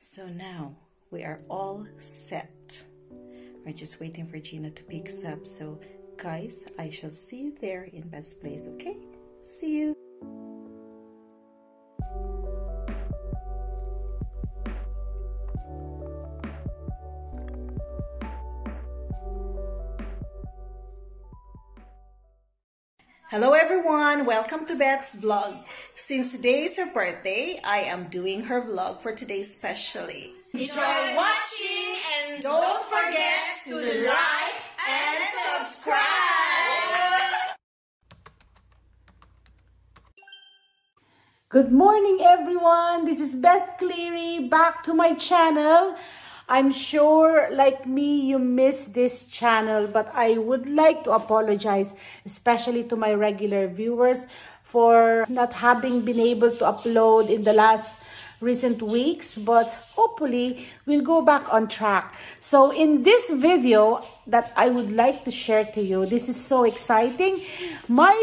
So now we are all set. We're just waiting for Gina to pick us up. So guys, I shall see you there in best place, okay? See you. Hello everyone, welcome to Beth's vlog. Since today is her birthday, I am doing her vlog for today specially. Enjoy watching and don't forget to like and subscribe. Good morning everyone, this is Beth Cleary back to my channel. I'm sure like me you miss this channel but I would like to apologize especially to my regular viewers for not having been able to upload in the last recent weeks, but hopefully we'll go back on track. So in this video that I would like to share to you, this is so exciting. My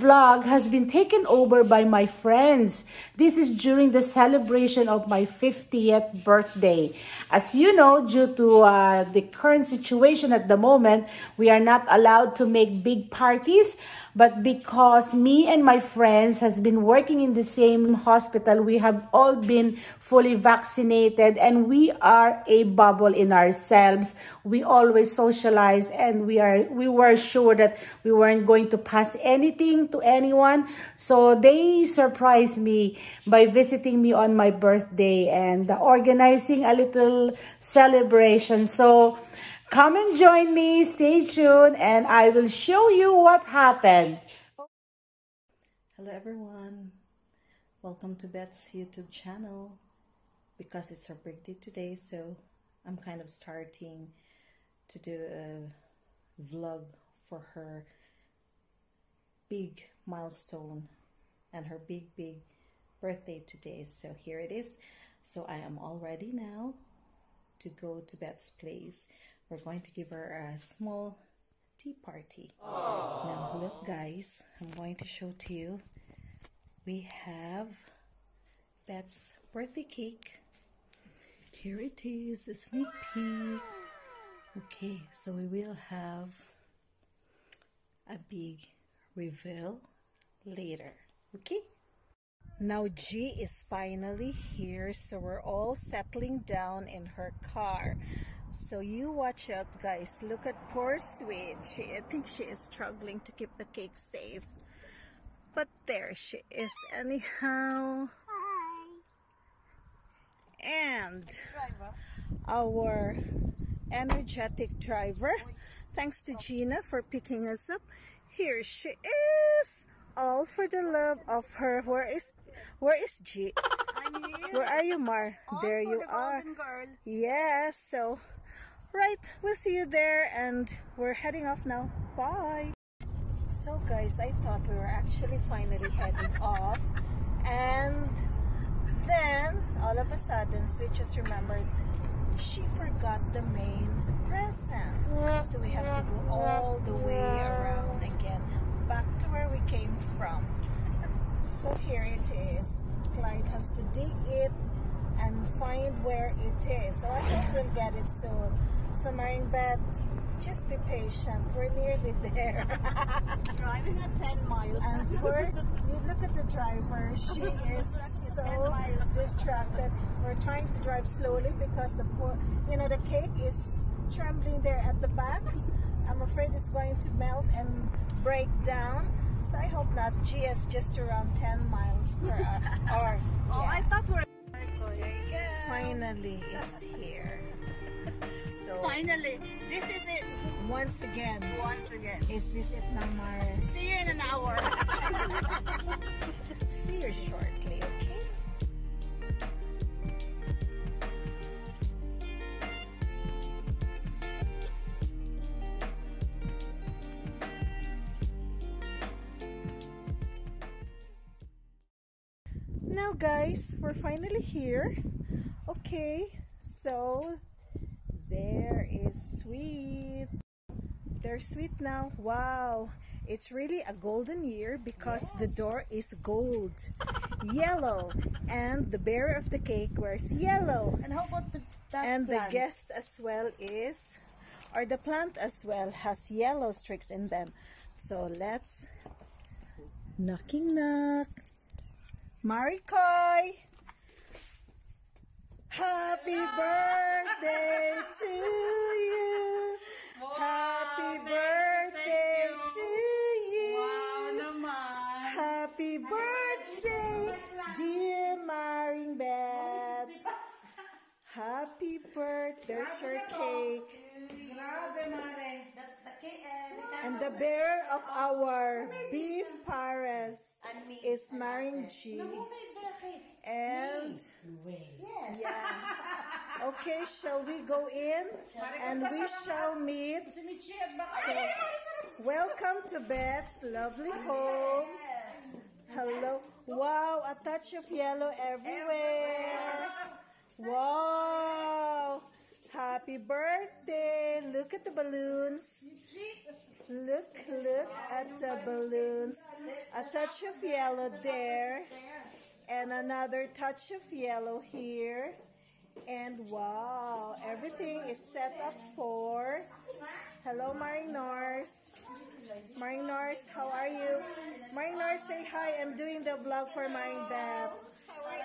vlog has been taken over by my friends. This is during the celebration of my 50th birthday. As you know, due to uh, the current situation at the moment, we are not allowed to make big parties but because me and my friends has been working in the same hospital we have all been fully vaccinated and we are a bubble in ourselves. We always socialize and we are we were sure that we weren't going to pass anything to anyone. So they surprised me by visiting me on my birthday and organizing a little celebration. So Come and join me. Stay tuned and I will show you what happened. Hello everyone. Welcome to Beth's YouTube channel. Because it's her birthday today, so I'm kind of starting to do a vlog for her big milestone and her big, big birthday today. So here it is. So I am all ready now to go to Beth's place we're going to give her a small tea party. Aww. Now look guys, I'm going to show to you. We have Beth's birthday cake. Here it is, a sneak peek. Okay, so we will have a big reveal later. Okay? Now G is finally here, so we're all settling down in her car. So you watch out guys. Look at poor Sweet. She, I think she is struggling to keep the cake safe. But there she is anyhow. Hi. And driver. our energetic driver. Thanks to Gina for picking us up. Here she is. All for the love of her. Where is where is G? Where are you, Mar? All there you the are. Yes, so right we'll see you there and we're heading off now. Bye. So guys i thought we were actually finally heading off and then all of a sudden sweet just remembered she forgot the main present. So we have to go all the way around again back to where we came from. So here it is. Clyde has to dig it and find where it is. So I hope we'll get it soon Samaring bed. Just be patient. We're nearly there. Driving at 10 miles. And we're, you look at the driver. She is so distracted. We're trying to drive slowly because the poor, you know, the cake is trembling there at the back. I'm afraid it's going to melt and break down. So I hope not. GS just around 10 miles per hour. oh, yeah. I thought we were. Finally, it's here. Finally, this is it. Once again. Once again. Is this it, Namar? See you in an hour. See you shortly, okay? Now guys, we're finally here. Okay, so sweet. They're sweet now. Wow. It's really a golden year because yes. the door is gold. yellow. And the bearer of the cake wears yellow. And how about the that And the guest as well is, or the plant as well has yellow streaks in them. So let's knocking knock. Marikoy! Happy birthday to you! Happy birthday to you! naman. Happy birthday, dear Maring Beth. Happy birthday. There's your cake. Grabe, Mare. And the bearer of our beef pares is Maring G. And yes, yeah. Okay, shall we go in? And we shall meet. Si Michi at baka. Welcome to Beth's lovely home. Hello. Wow, a touch of yellow everywhere. Wow. Happy birthday. Look at the balloons. Look, look at the balloons. A touch of yellow there. And another touch of yellow here. And wow, everything is set up for. Hello, Marinars. Marinars, how are you? Marinars, say hi. I'm doing the vlog for Maring Beth.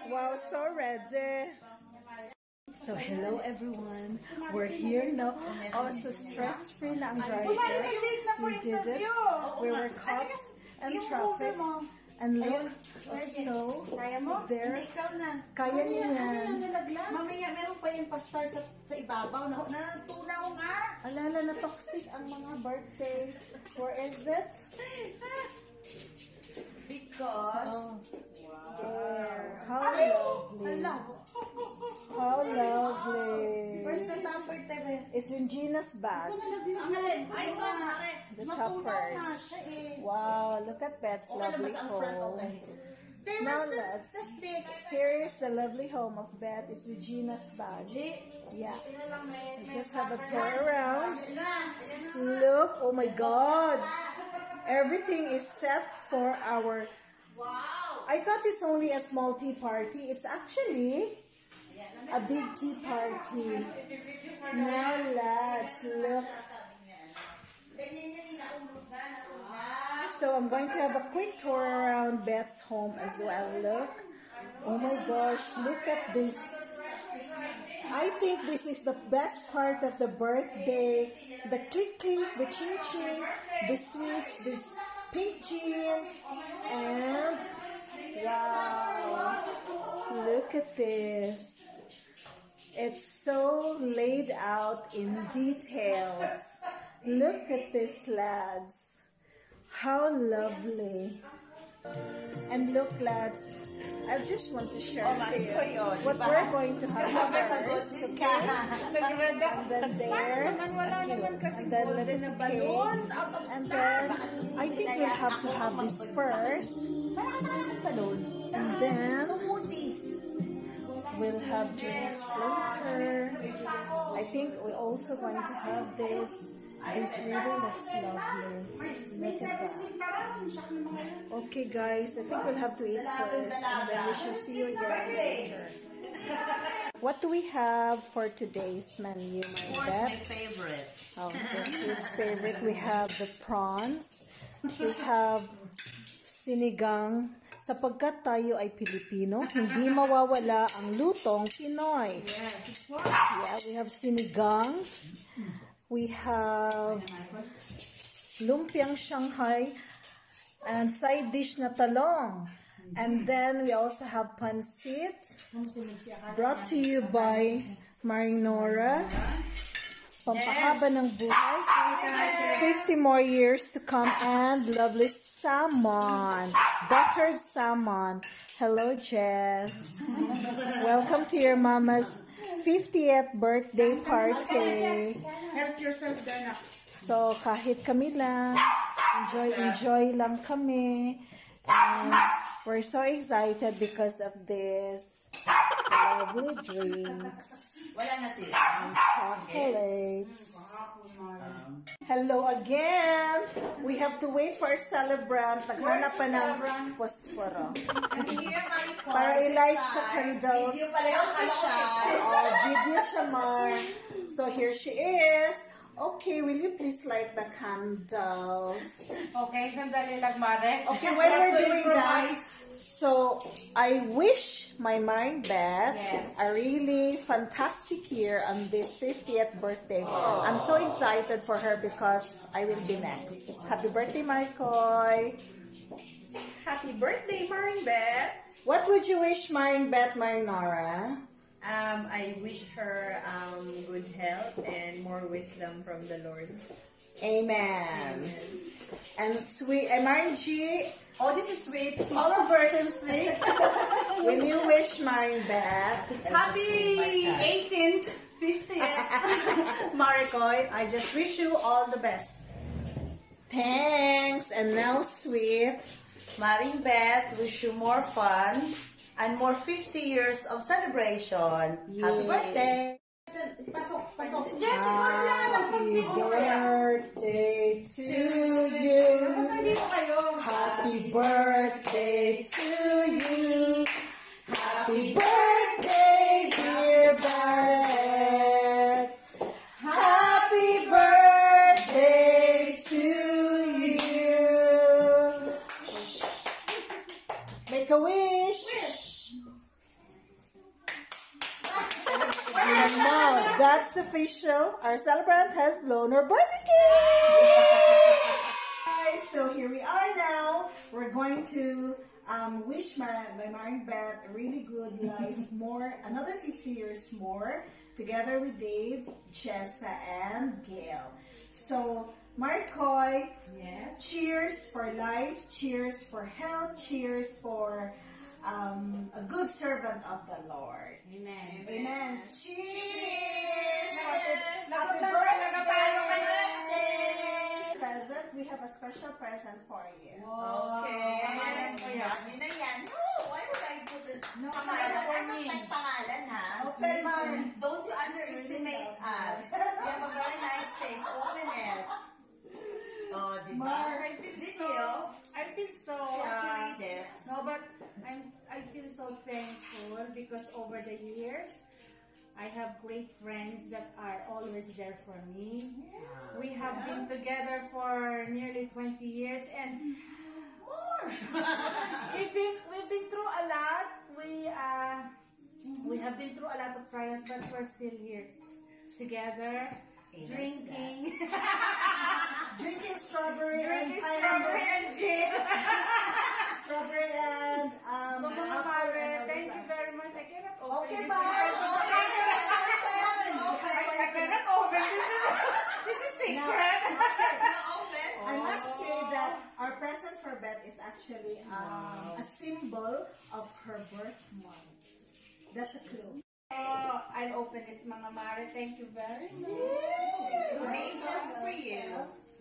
Wow, so ready. So hello everyone. We're here now. Also stress-free na ang. We did it. We were caught in traffic. And look, so there. Ikaw na. Kaya niya yan. Mamaya meron pa yung pastar sa, sa ibabaw. Na, na tunaw nga. Alala na toxic ang mga birthday. Where is it? Because, Oh. There. Tayo. It's in Gina's bag. The toppers. eh. Wow, look at Beth's Okay lovely home. Now let's- the stick? Here is the lovely home of Beth. It's Regina's bag. Yeah. So just have a tour around. Look, oh my God. Everything is set for our Wow! I thought it's only a small tea party. It's actually a big tea party. Now let's look. So I'm going to have a quick tour around Beth's home as well. Look. Oh my gosh, look at this. I think this is the best part of the birthday. The click click, the ching ching, the sweets, this pink and wow, look at this. It's so laid out in details. Look at this, lads. How lovely. And look, lads, I just want to share Oh, with you what we're going to have first. ka. And then there, and then little cake, and then I think we'll have to have this first, and then. We'll have drinks later. I think we're also going to have this. This really looks lovely. Look at that. Okay, guys, I think we'll have to eat first, and then we shall see you again later. What do we have for today's menu, my Beth? favorite. Oh, that's his favorite. We have the prawns. We have sinigang. Sapagkat tayo ay Pilipino, hindi mawawala ang lutong Pinoy. Yeah, we have sinigang. We have lumpiang Shanghai and side dish na talong. And then we also have pancit brought to you by Marinora. Pampahaba ng buhay. 50 more years to come and lovely salmon. Buttered salmon. Hello, Jess. Welcome to your mama's 50th birthday party. Help yourself, Dana. So, kahit kami lang, enjoy, enjoy lang kami. And we're so excited because of this lovely drinks Wala na sila. and chocolates. Hello again! We have to wait for our celebrant. Naghanap pa ng posporo. Para i-light sa candles. Video pala yung kasya. Oh, video siya, Mar. So here she is. Okay, will you please light the candles? Okay, sandali lang, Mare. Okay, Have we're doing that. So I wish my Maring Beth Yes. a really fantastic year on this 50th birthday. I'm so excited for her because I will be next. Happy birthday, Marikoy. Happy birthday, Maring Beth. What would you wish Maring Beth, Maring Nora? Um, I wish her um, good health and more wisdom from the Lord. Amen. And sweet, Maring Oh, this is sweet. Smaller version sweet. when you wish Maring Beth? Happy 18th, 50th. Maricoy, I just wish you all the best. Thanks. And now, sweet. Maring Beth, wish you more fun and more 50 years of celebration. Happy birthday! Happy birthday to you. Happy birthday to you. Happy birthday, dear Beth. Happy birthday to you. Make a wish. And now that's official. Our celebrant has blown her birthday cake. Guys, so here we are now. We're going to um, wish my, my Maring Beth a really good life, more another 50 years more, together with Dave, Chessa, and Gail. So, Marikoy, Yes. cheers for life, cheers for health, cheers for um, a good servant of the Lord. Amen. Amen. Cheers! Cheers! Happy, birthday! Present, we have a special present for you. Okay. Pangalan ko yan. Dami na yan. No, why would I put it? No, pangalan. I don't me. like pangalan, ha? Open, Mar. Don't you underestimate us. You have a very nice taste. Open it. Oh, di ba? Mar, I feel Did so, you? I feel so, to uh, read it. No, but I'm, I feel so thankful because over the years, I have great friends that are always there for me. We have been together for nearly 20 years and More. we've been we've been through a lot. We uh we have been through a lot of trials, but we're still here together, drinking, drinking strawberry drinking and strawberry and gin. mga. Thank you very much. Made just for you.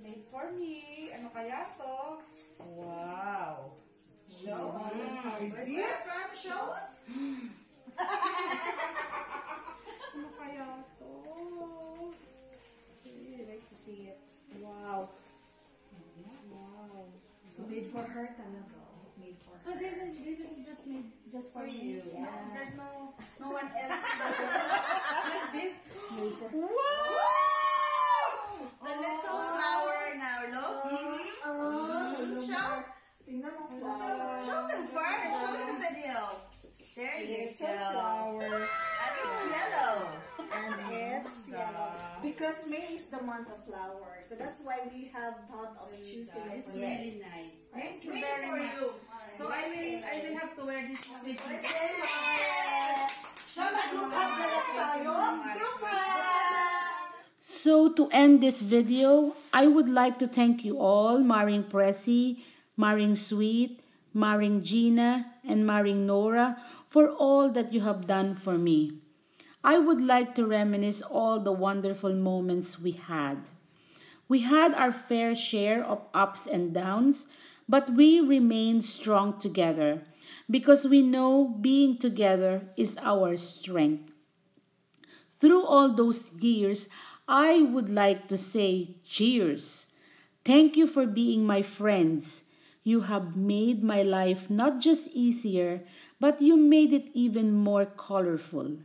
Made for me. Ano kaya to? Wow. Show mm. us. Where's that from? Show us. Ano kaya to? I really like to see it. Wow. Wow. So made for her talaga. Made for So this is this is just made just for, For me. you. No, Yeah. there's no no one else. just this. Made for Wow! The little flower now, look. Oh, Show. Tingnan mo flower. Show them first. Show them the video. There you go. flower. And it's yellow. And it's yellow. Because May is the month of flowers. So that's why we have thought of choosing it. It's really nice. Thank you very much. you. So I will I will have to wear this with So to end this video, I would like to thank you all, Maring Pressy, Maring Sweet, Maring Gina, and Maring Nora, for all that you have done for me. I would like to reminisce all the wonderful moments we had. We had our fair share of ups and downs, but we remained strong together because we know being together is our strength. Through all those years, I would like to say cheers. Thank you for being my friends. You have made my life not just easier, but you made it even more colorful.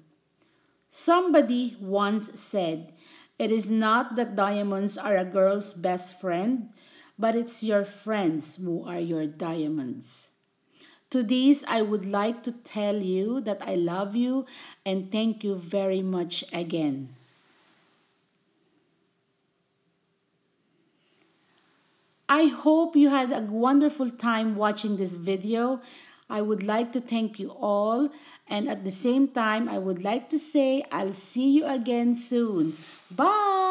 Somebody once said, It is not that diamonds are a girl's best friend, but it's your friends who are your diamonds. To this, I would like to tell you that I love you and thank you very much again. I hope you had a wonderful time watching this video. I would like to thank you all and at the same time I would like to say I'll see you again soon. Bye!